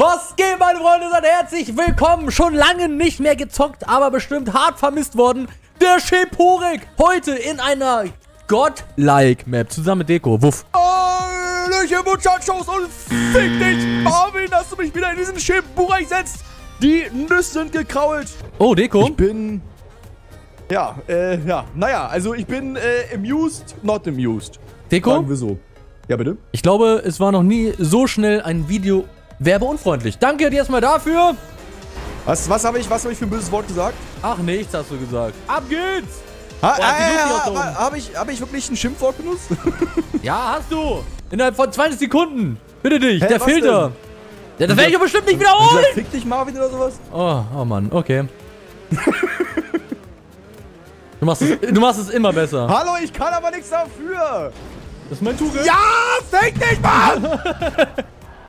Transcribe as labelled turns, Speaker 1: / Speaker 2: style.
Speaker 1: Was geht, meine Freunde? Seid herzlich willkommen. Schon lange nicht mehr gezockt, aber bestimmt hart vermisst worden. Der Shepurik. Heute in einer Godlike-Map. Zusammen mit Deko. Wuff.
Speaker 2: Hallöchen, Muchachos und fick dich, Marvin, dass du mich wieder in diesen Shepurik setzt. Die Nüsse sind gekrault.
Speaker 1: Oh, Deko.
Speaker 2: Ich bin... Ja, äh, ja. Naja, also ich bin äh, amused, not amused.
Speaker 1: Deko?
Speaker 2: Sagen wir so. Ja, bitte?
Speaker 1: Ich glaube, es war noch nie so schnell ein Video werbeunfreundlich. Danke dir erstmal dafür.
Speaker 2: Was, was habe ich, was hab ich für ein böses Wort gesagt?
Speaker 1: Ach, nichts hast du gesagt. Ab geht's.
Speaker 2: Ha,
Speaker 1: aus da oben.
Speaker 2: habe ich, hab ich wirklich ein Schimpfwort benutzt?
Speaker 1: Ja, hast du. Innerhalb von 20 Sekunden. Bitte dich,
Speaker 2: Hä,
Speaker 1: der Filter. Ja, das werde ich doch bestimmt nicht wiederholen.
Speaker 2: Fick dich, Marvin, oder sowas?
Speaker 1: Oh, oh Mann, okay. du, machst es, du machst es immer besser.
Speaker 2: Hallo, ich kann aber nichts dafür.
Speaker 1: Das ist mein Zug.
Speaker 2: Ja, fick dich, Mann!